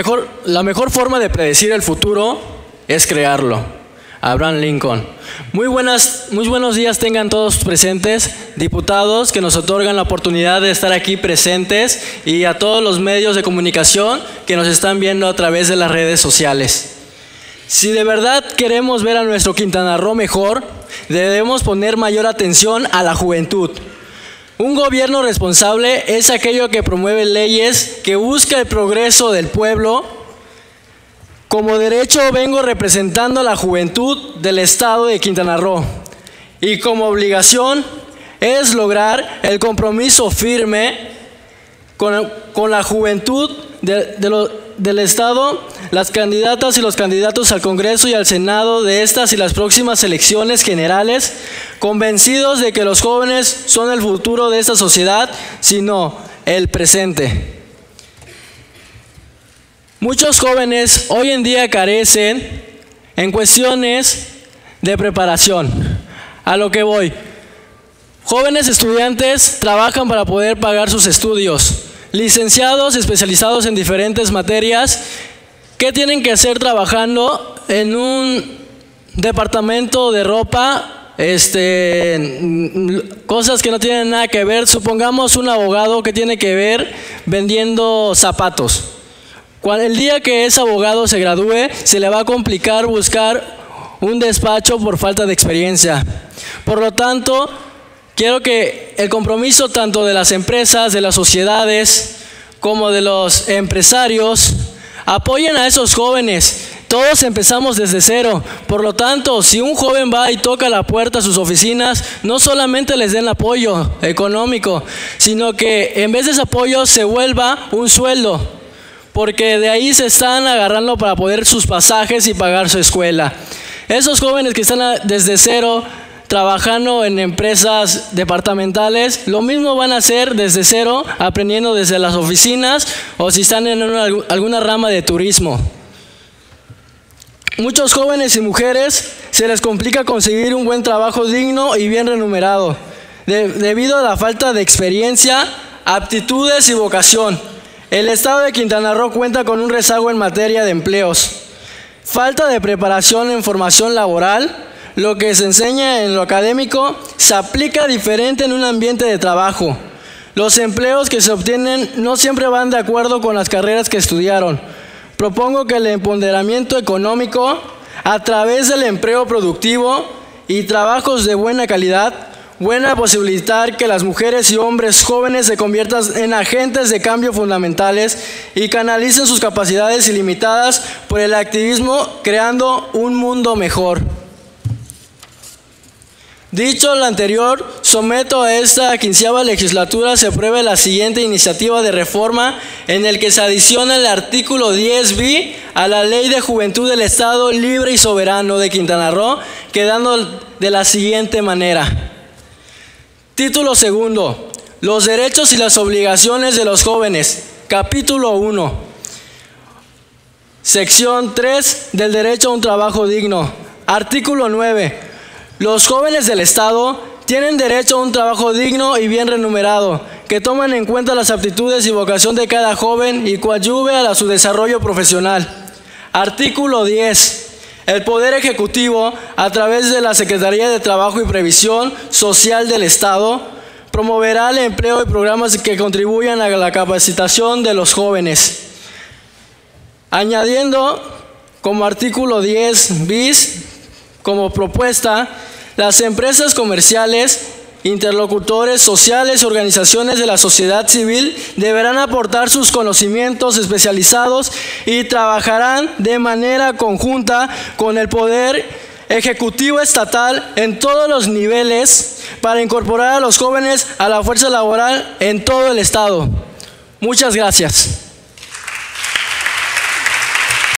Mejor- la mejor forma de predecir el futuro es crearlo. Abraham Lincoln. Muy, buenas, muy buenos días tengan todos presentes, diputados que nos otorgan la oportunidad de estar aquí presentes y a todos los medios de comunicación que nos están viendo a través de las redes sociales. Si de verdad queremos ver a nuestro Quintana Roo mejor, debemos poner mayor atención a la juventud. Un gobierno responsable es aquello que promueve leyes, que busca el progreso del pueblo. Como derecho vengo representando a la juventud del estado de Quintana Roo y como obligación es lograr el compromiso firme con, con la juventud de- de lo- del Estado, las candidatas y los candidatos al Congreso y al Senado de estas y las próximas elecciones generales, convencidos de que los jóvenes son el futuro de esta sociedad, sino el presente. Muchos jóvenes hoy en día carecen en cuestiones de preparación. A lo que voy. Jóvenes estudiantes trabajan para poder pagar sus estudios. Licenciados especializados en diferentes materias que tienen que hacer trabajando en un departamento de ropa, este, cosas que no tienen nada que ver. Supongamos un abogado que tiene que ver vendiendo zapatos. El día que ese abogado se gradúe, se le va a complicar buscar un despacho por falta de experiencia. Por lo tanto, quiero que el compromiso tanto de las empresas, de las sociedades, como de los empresarios, apoyen a esos jóvenes. Todos empezamos desde cero. Por lo tanto, si un joven va y toca la puerta a sus oficinas, no solamente les den apoyo económico, sino que en vez de ese apoyo se vuelva un sueldo porque de ahí se están agarrando para poder sus pasajes y pagar su escuela. Esos jóvenes que están desde cero trabajando en empresas departamentales, lo mismo van a hacer desde cero, aprendiendo desde las oficinas o si están en una- alguna rama de turismo. Muchos jóvenes y mujeres se les complica conseguir un buen trabajo digno y bien remunerado, de- debido a la falta de experiencia, aptitudes y vocación. El estado de Quintana Roo cuenta con un rezago en materia de empleos, falta de preparación en formación laboral, lo que se enseña en lo académico se aplica diferente en un ambiente de trabajo. Los empleos que se obtienen no siempre van de acuerdo con las carreras que estudiaron. Propongo que el empoderamiento económico a través del empleo productivo y trabajos de buena calidad buena posibilitar que las mujeres y hombres jóvenes se conviertan en agentes de cambio fundamentales y canalicen sus capacidades ilimitadas por el activismo creando un mundo mejor. Dicho lo anterior, someto a esta quinceava legislatura se apruebe la siguiente iniciativa de reforma en el que se adiciona el artículo 10 b a la Ley de Juventud del Estado Libre y Soberano de Quintana Roo, quedando de la siguiente manera. Título segundo. Los derechos y las obligaciones de los jóvenes. Capítulo 1. Sección 3 del derecho a un trabajo digno. Artículo 9. Los jóvenes del Estado tienen derecho a un trabajo digno y bien remunerado, que toman en cuenta las aptitudes y vocación de cada joven y coadyuve a su desarrollo profesional. Artículo 10. El Poder Ejecutivo, a través de la Secretaría de Trabajo y Previsión Social del Estado, promoverá el empleo y programas que contribuyan a la capacitación de los jóvenes. Añadiendo como artículo 10 bis, como propuesta, las empresas comerciales, interlocutores sociales, organizaciones de la sociedad civil deberán aportar sus conocimientos especializados y trabajarán de manera conjunta con el poder ejecutivo estatal en todos los niveles para incorporar a los jóvenes a la fuerza laboral en todo el estado. Muchas gracias.